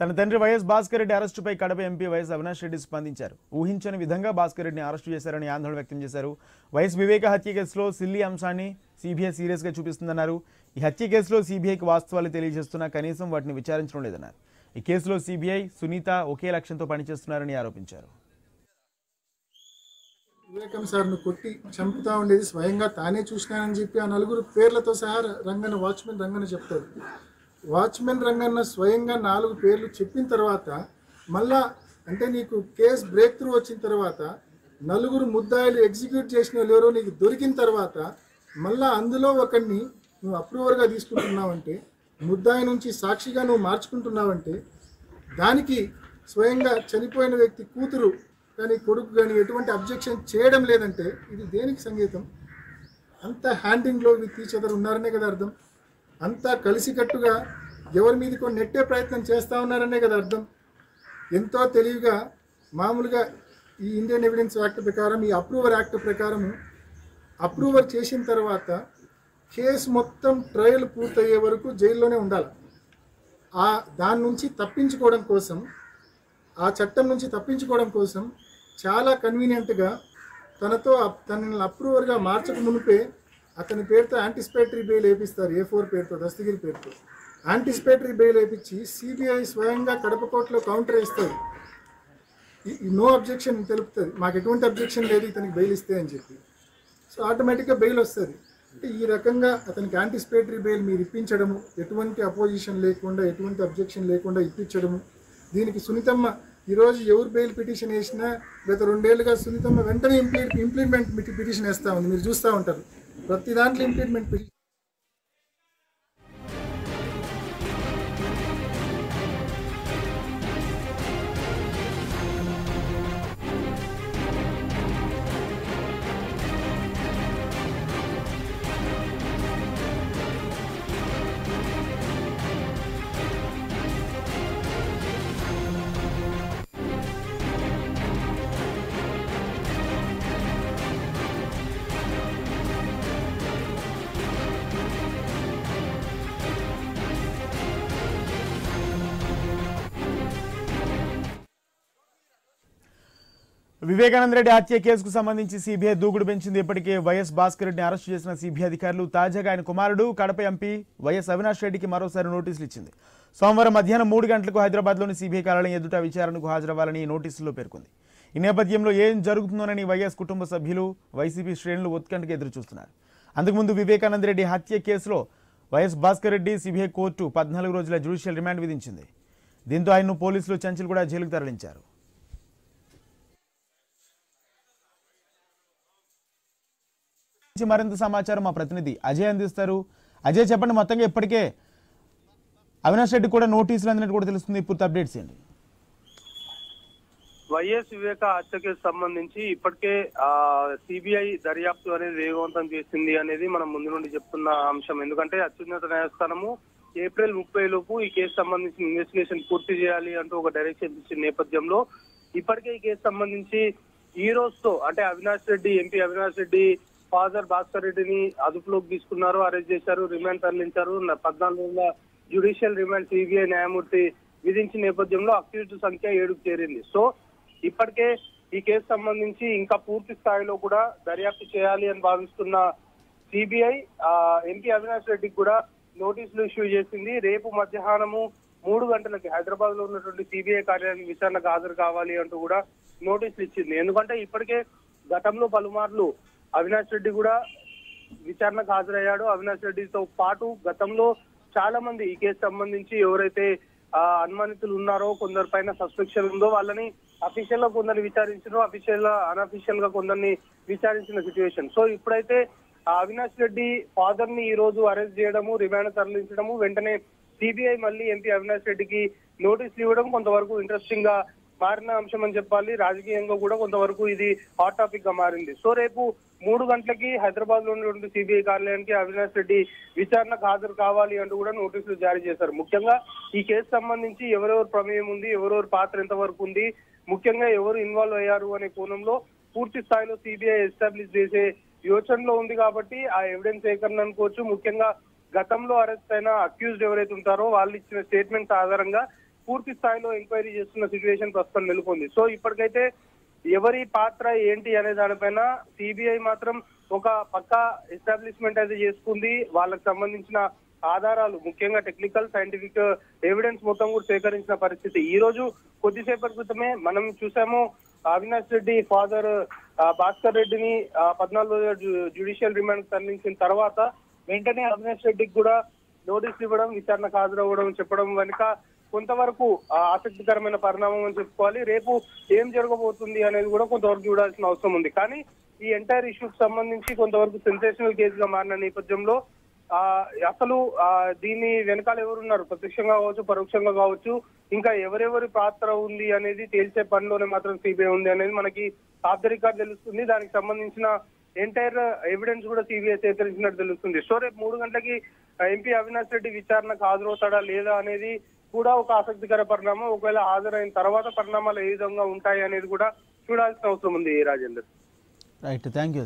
తన తండ్రి వైఎస్ భాస్కర్ రెడ్డి అరెస్టుపై కడప ఎంపీ వైఎస్ అవినాష్ రెడ్డి స్పందించారు. ఊహించని విధంగా భాస్కర్ రెడ్డిని అరెస్టు చేశారని ఆందోళన వ్యక్తం చేశారు. వైఎస్ వివేక హత్య కేసులో సిల్లీ అంశాన్ని సీబీఐ సీరియస్గా చూపిస్తుందన్నారు. ఈ హత్య కేసులో సీబీఐకి వాస్తవాలు తెలియజేస్తున్నా కనీసం వాటిని విచారించడం లేదన్నారు. ఈ కేసులో సీబీఐ సునీత ఒకే లక్ష్యంతో పనిచేస్తున్నారని ఆరోపించారు. వివేకం సార్ను కొట్టి చంపుతా ఉండేది స్వయంగా తానే చూసినానని చెప్పి ఆ నలుగురు పేర్లతో సహా రంగన వాచ్మెన్ రంగన చెప్తారు. వాచ్మెన్ రంగన్న స్వయంగా నాలుగు పేర్లు చెప్పిన తర్వాత మళ్ళా అంటే నీకు కేసు బ్రేక్ త్రూ వచ్చిన తర్వాత నలుగురు ముద్దాయిలు ఎగ్జిక్యూట్ చేసిన వాళ్ళు ఎవరో నీకు దొరికిన తర్వాత మళ్ళా అందులో ఒకరిని నువ్వు అప్రూవర్గా తీసుకుంటున్నావంటే ముద్దాయి నుంచి సాక్షిగా నువ్వు మార్చుకుంటున్నావంటే దానికి స్వయంగా చనిపోయిన వ్యక్తి కూతురు కానీ కొడుకు కానీ ఎటువంటి అబ్జెక్షన్ చేయడం లేదంటే ఇది దేనికి సంగీతం అంత హ్యాండింగ్లో విత్ ఈచ్ అదర్ ఉన్నారనే కదా అర్థం. అంతా కలిసికట్టుగా ఎవరి మీదకో నెట్టే ప్రయత్నం చేస్తూ ఉన్నారనే కదా అర్థం. ఎంతో తెలివిగా మామూలుగా ఈ ఇండియన్ ఎవిడెన్స్ యాక్ట్ ప్రకారం ఈ అప్రూవర్ యాక్ట్ ప్రకారం అప్రూవర్ చేసిన తర్వాత కేసు మొత్తం ట్రయల్ పూర్తయ్యే వరకు జైల్లోనే ఉండాలి. ఆ దాని నుంచి తప్పించుకోవడం కోసం ఆ చట్టం నుంచి తప్పించుకోవడం కోసం చాలా కన్వీనియంట్గా తనతో అప్- తనని అప్రూవర్గా మార్చక మునిపే అతని పేరుతో యాంటిసిపేటరీ బెయిల్ వేపిస్తారు ఏ ఫోర్ పేరుతో దస్తగిరి పేరుతో. యాంటిసిపేటరీ బెయిల్ వేపించి సిబిఐ స్వయంగా కడప కోర్టులో కౌంటర్ వేస్తుంది నో అబ్జెక్షన్ తెలుపుతుంది. మాకు ఎటువంటి అబ్జెక్షన్ లేదు ఇతనికి బెయిల్ ఇస్తే అని చెప్పి. సో ఆటోమేటిక్గా బెయిల్ వస్తుంది. అంటే ఈ రకంగా అతనికి యాంటిసిపేటరీ బెయిల్ మీరు ఇప్పించడము ఎటువంటి అపోజిషన్ లేకుండా ఎటువంటి అబ్జెక్షన్ లేకుండా ఇప్పించడము. దీనికి సునీతమ్మ ఈరోజు ఎవరు బెయిల్ పిటిషన్ వేసినా గత రెండేళ్ళుగా సునీతమ్మ వెంటనే ఇంప్లీ ఇంప్లిమెంట్ పిటిషన్ వేస్తూ ఉంది. మీరు చూస్తూ ఉంటారు. ప్రతి దాంట్లో ఇంప్లిమెంట్ వివేకానంద రెడ్డి హత్య కేసుకు సంబంధించి సీబీఐ దూకుడు పెంచింది. ఇప్పటికే వైఎస్ భాస్కర్ రెడ్డిని అరెస్టు చేసిన సిబిఐ అధికారులు తాజాగా ఆయన కుమారుడు కడప ఎంపీ వైఎస్ అవినాష్ రెడ్డికి మరోసారి నోటీసులు ఇచ్చింది. సోమవారం మధ్యాహ్నం మూడు గంటలకు హైదరాబాద్లోని సీబీఐ కార్యాలయం ఎదుట విచారణకు హాజరవ్వాలని నోటీసుల్లో పేర్కొంది. ఈ నేపథ్యంలో ఏం జరుగుతుందోనని వైఎస్ కుటుంబ సభ్యులు వైసీపీ శ్రేణులు ఉత్కంఠగా ఎదురుచూస్తున్నారు. అంతకుముందు వివేకానంద రెడ్డి హత్య కేసులో YS Bhaskar Reddy CBI court పద్నాలుగు రోజుల జ్యుడిషియల్ రిమాండ్ విధించింది. దీంతో ఆయన్ను పోలీసులు చెంచులు కూడా జైలుకు తరలించారు. గురించి మరింత సమాచారం మా ప్రతినిధి అజయ్ అందిస్తారు. అజయ్ చెప్పండి మొత్తంగా ఇప్పటికే అవినాష్ రెడ్డి కూడా నోటీసులు అందినట్టు కూడా తెలుస్తుంది. పూర్తి అప్డేట్స్ ఏంటి? వైఎస్ వివేక హత్య కేసు సంబంధించి ఇప్పటికే సిబిఐ దర్యాప్తు అనేది వేగవంతం చేసింది అనేది మనం ముందు నుండి చెప్తున్న అంశం. ఎందుకంటే అత్యున్నత న్యాయస్థానము ఏప్రిల్ ముప్పై లోపు ఈ కేసు సంబంధించిన ఇన్వెస్టిగేషన్ పూర్తి చేయాలి అంటూ ఒక డైరెక్షన్ ఇచ్చిన నేపథ్యంలో ఇప్పటికే ఈ కేసు సంబంధించి ఈ రోజుతో అంటే అవినాష్ రెడ్డి ఎంపీ అవినాష్ రెడ్డి ఫాదర్ భాస్కర్ రెడ్డిని అదుపులోకి తీసుకున్నారు అరెస్ట్ చేశారు రిమాండ్ తరలించారు. పద్నాలుగు రోజుల జ్యుడిషియల్ రిమాండ్ సిబిఐ న్యాయమూర్తి విధించిన నేపథ్యంలో అక్యూజ్డ్ సంఖ్య ఏడుకు చేరింది. సో ఇప్పటికే ఈ కేసు సంబంధించి ఇంకా పూర్తి స్థాయిలో కూడా దర్యాప్తు చేయాలి అని భావిస్తున్న సిబిఐ ఎంపీ అవినాష్ రెడ్డికి కూడా నోటీసులు ఇష్యూ చేసింది. రేపు మధ్యాహ్నము మూడు గంటలకి హైదరాబాద్లో ఉన్నటువంటి సిబిఐ కార్యాలయం విచారణకు హాజరు కావాలి అంటూ కూడా నోటీసులు ఇచ్చింది. ఎందుకంటే ఇప్పటికే గతంలో పలుమార్లు అవినాష్ రెడ్డి కూడా విచారణకు హాజరయ్యాడు. అవినాష్ రెడ్డితో పాటు గతంలో చాలా మంది ఈ కేసు సంబంధించి ఎవరైతే అనుమానితులు ఉన్నారో కొందరి పైన సస్పెక్షన్ ఉందో వాళ్ళని అఫీషియల్గా కొందరిని విచారించారు అఫీషియల్గా అన్అఫీషియల్గా కొందరిని విచారించిన సిచ్యువేషన్. సో ఇప్పుడైతే ఆ అవినాష్ రెడ్డి ఫాదర్ని ఈ రోజు అరెస్ట్ చేయడము రిమాండ్ తరలించడము వెంటనే సిబిఐ మళ్ళీ ఎంపీ అవినాష్ రెడ్డికి నోటీసులు ఇవ్వడం కొంతవరకు ఇంట్రెస్టింగ్గా మారిన అంశం అని చెప్పాలి. రాజకీయంగా కూడా కొంతవరకు ఇది హాట్ టాపిక్గా మారింది. సో రేపు మూడు గంటలకి హైదరాబాద్లో ఉన్నటువంటి సిబిఐ కార్యాలయానికి అవినాష్ రెడ్డి విచారణకు హాజరు కావాలి అంటూ కూడా నోటీసులు జారీ చేశారు. ముఖ్యంగా ఈ కేసు సంబంధించి ఎవరెవరు ప్రమేయం ఉంది ఎవరెవరు పాత్ర ఎంతవరకు ఉంది ముఖ్యంగా ఎవరు ఇన్వాల్వ్ అయ్యారు అనే కోణంలో పూర్తి స్థాయిలో సిబిఐ ఎస్టాబ్లిష్ చేసే యోచనలో ఉంది కాబట్టి ఆ ఎవిడెన్స్ సేకరణ అనుకోవచ్చు. ముఖ్యంగా గతంలో అరెస్ట్ అయిన అక్యూజ్డ్ ఎవరైతే ఉంటారో వాళ్ళు ఇచ్చిన స్టేట్మెంట్స్ ఆధారంగా పూర్తి స్థాయిలో ఎంక్వైరీ చేస్తున్న సిచ్యువేషన్ ప్రస్తుతం నెలకొంది. సో ఇప్పటికైతే ఎవరి పాత్ర ఏంటి అనే దానిపైన సిబిఐ మాత్రం ఒక పక్క ఎస్టాబ్లిష్మెంట్ అయితే చేసుకుంది. వాళ్ళకి సంబంధించిన ఆధారాలు ముఖ్యంగా టెక్నికల్ సైంటిఫిక్ ఎవిడెన్స్ మొత్తం కూడా సేకరించిన పరిస్థితి. ఈ రోజు కొద్దిసేపటి క్రితమే మనం చూసాము అవినాష్ రెడ్డి ఫాదర్ భాస్కర్ రెడ్డిని పద్నాలుగు రోజుల జ్యుడిషియల్ రిమాండ్ తరలించిన తర్వాత వెంటనే అవినాష్ రెడ్డికి కూడా నోటీసులు ఇవ్వడం విచారణకు హాజరవ్వడం చెప్పడం వెనుక కొంతవరకు ఆసక్తికరమైన పరిణామం అని చెప్పుకోవాలి. రేపు ఏం జరగబోతుంది అనేది కూడా కొంతవరకు చూడాల్సిన అవసరం ఉంది. కానీ ఈ ఎంటైర్ ఇష్యూకి సంబంధించి కొంతవరకు సెన్సేషనల్ కేసుగా మారిన నేపథ్యంలో ఆ అసలు ఆ దీని వెనకాల ఎవరున్నారు? ప్రత్యక్షంగా కావచ్చు పరోక్షంగా కావచ్చు ఇంకా ఎవరెవరి పాత్ర ఉంది అనేది తేల్చే పనిలోనే మాత్రం సిబిఐ ఉంది అనేది మనకి ఆఫ్ ద రికార్డ్ తెలుస్తుంది. దానికి సంబంధించిన ఎంటైర్ ఎవిడెన్స్ కూడా సిబిఐ సేకరించినట్టు తెలుస్తుంది. సో రేపు మూడు గంటలకి ఎంపీ అవినాష్ రెడ్డి విచారణకు హాజరవుతాడా లేదా అనేది కూడా ఒక ఆసక్తికర పరిణామం. ఒకవేళ హాజరైన తర్వాత పరిణామాలు ఏ విధంగా ఉంటాయి అనేది కూడా చూడాల్సిన అవసరం ఉంది రాజేందర్. Right thank you